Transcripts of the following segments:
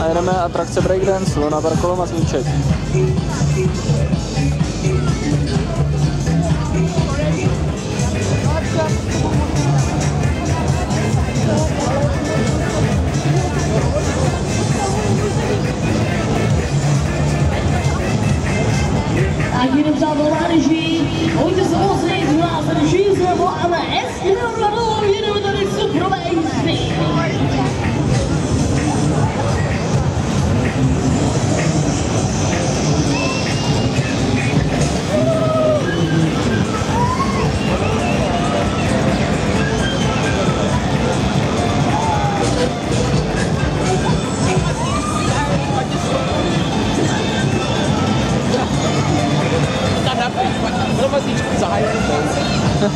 a jedeme atrakce breakdance, na Barkolo Mazlíček.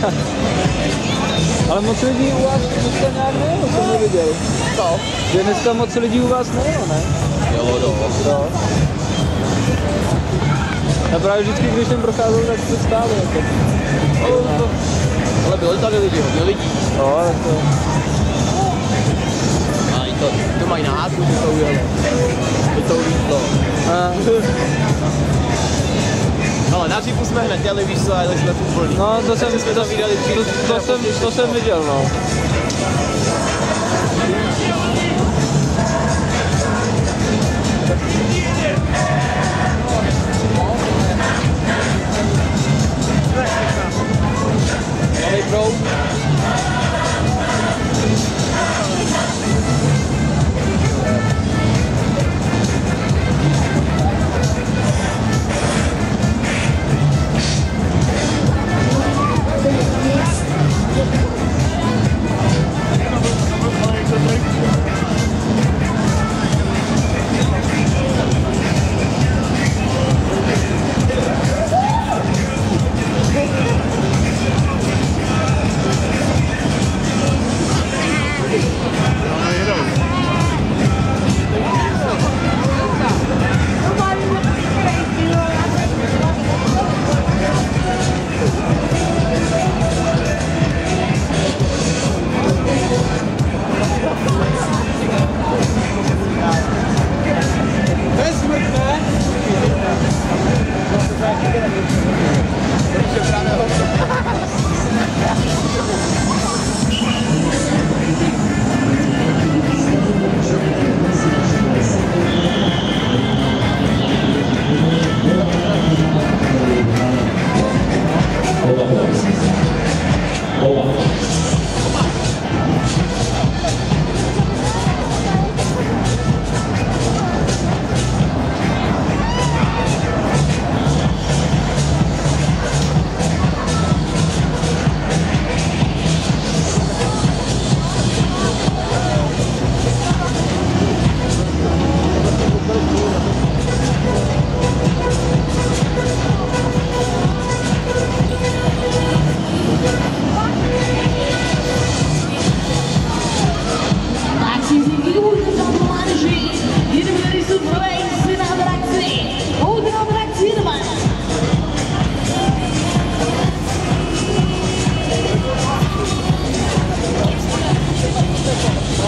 Ale moc lidí u vás dneska nějak nejelo, jsem neviděl. Co? Že dneska moc lidí u vás nejelo, ne? Jelo dost. Jo. Já právě vždycky, když jsem procházel, tak se stáli. Jako. No, to, ale byli tady lidi, hodně lidí. Jo, ale to... A i to, to mají názvu, že to ujelo. To to ulítlo. Na dřívu jsme hned jeli, víš co, a jeli jsme plný. no, to jsem, jsme to, zavídali to, to, to, jsem, to jsem viděl, no. Nový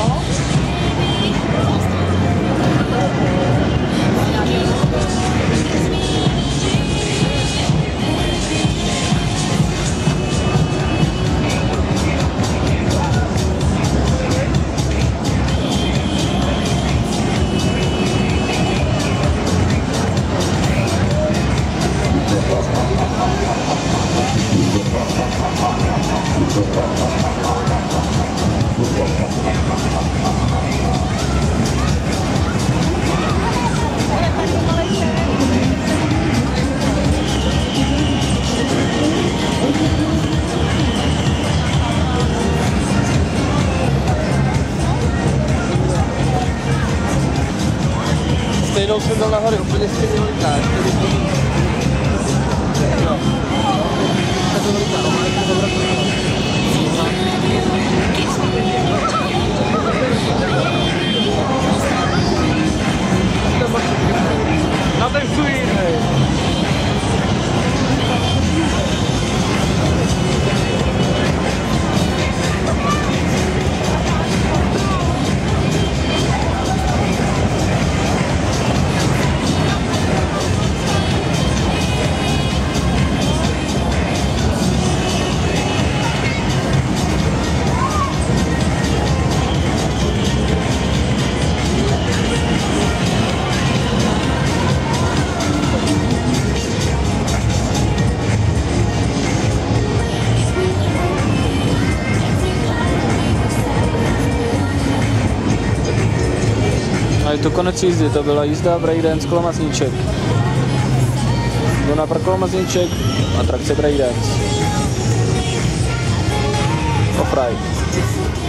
Stejnou jsem e non sento una cosa che potesse diventare è stato to konec jízdy, to byla jízda breakdance kolomazníček. Jdu na kolomazníček, atrakce breakdance. Offride.